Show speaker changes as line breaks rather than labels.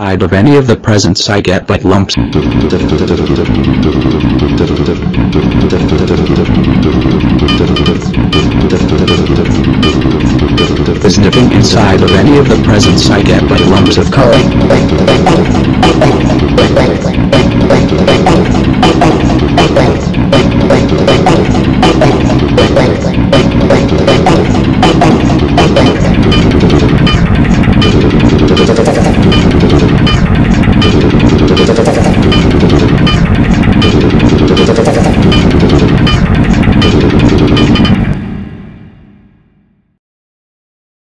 inside of any of the presents I get like lumps. The sniffing inside of any of the presents I get like lumps of color.